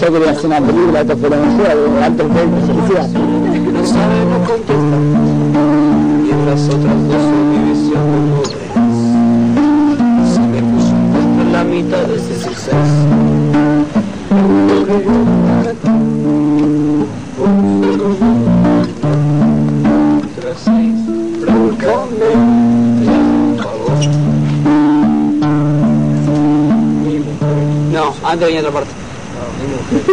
Yo quería hacer una película de topología de alto de felicidad. Otras dos división de poderes. Se me puso la mitad de ese suceso. No, antes venía otra parte.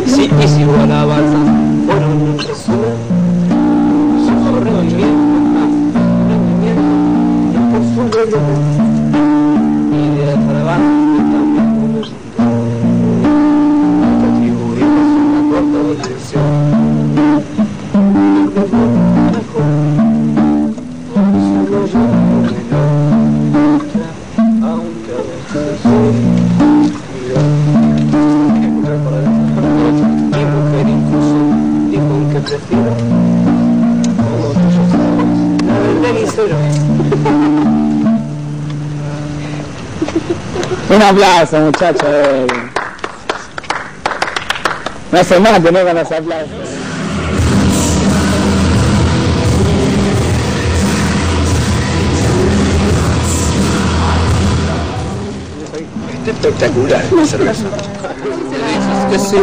Sí, y si resumen, y de alabanza también contribuimos a una corta dirección. Aunque incluso dijo que prefiero como la Un aplauso, muchachos. No hace más tener con los aplausos. espectacular. La que sí.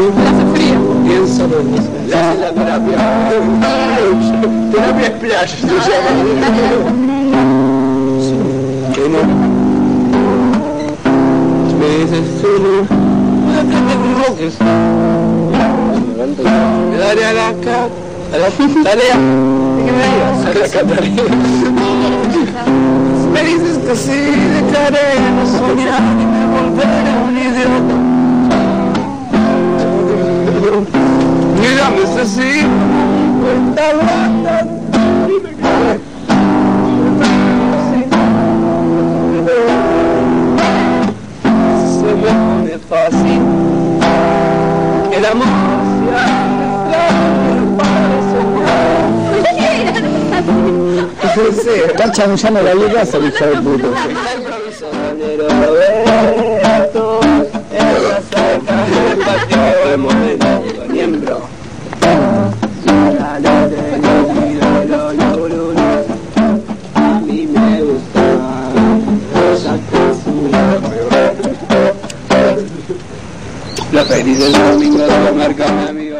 Pienso lo mismo. Hace la terapia. Terapia splash. Que no me no no daré a la a la tarea ¿de qué me me dices que sí, dejaré de soñar y me volveré un idiota. Mira, me es El amor. Se hace Está chamullando la liga, se el de la patio de Los felices domingos de comer con mi amigo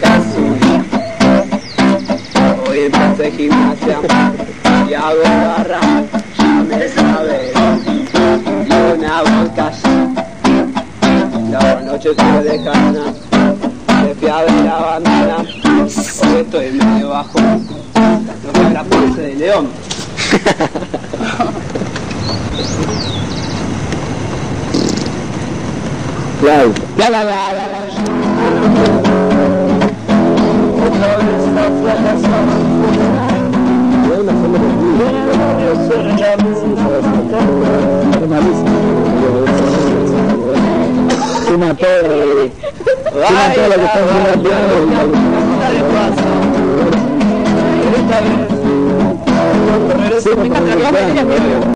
canción. Hoy empecé gimnasia y hago barra, ya me sabe, y una boca La noche tuve de cana, me fui a ver la bandana, hoy estoy medio bajo, me la puse de león. Claro. La, la, la, la, que está haciendo